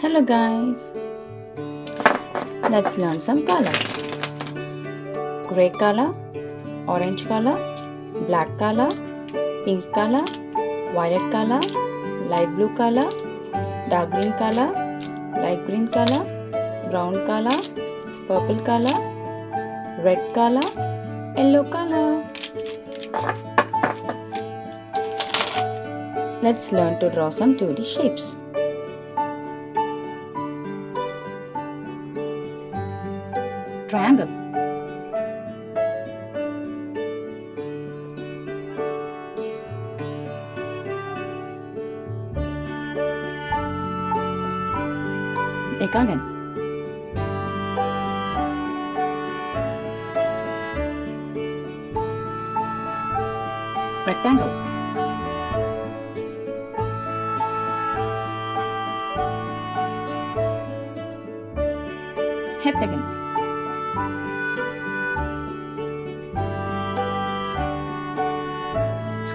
Hello guys. Let's learn some colors. Gray color, orange color, black color, pink color, violet color, light blue color, dark green color, light green color, brown color, purple color, red color, yellow color. Let's learn to draw some 2D shapes. Triangle. Decagon. Rectangle. heptagon.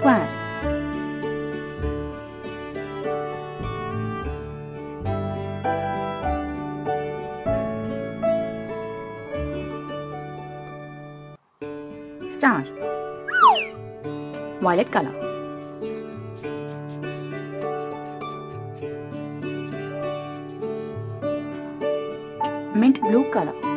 Square. Star. Violet color. mint blue color.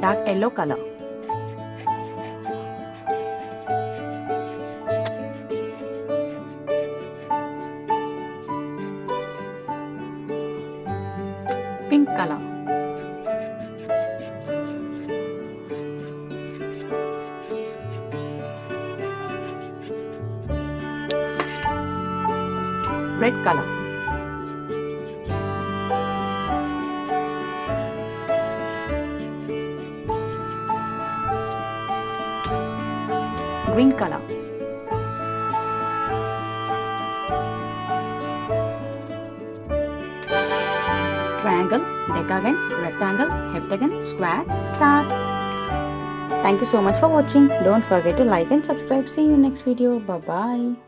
Dark yellow color. Pink color. red color. Green color. Triangle, decagon, rectangle, heptagon, square, star. Thank you so much for watching. Don't forget to like and subscribe. See you next video. Bye bye.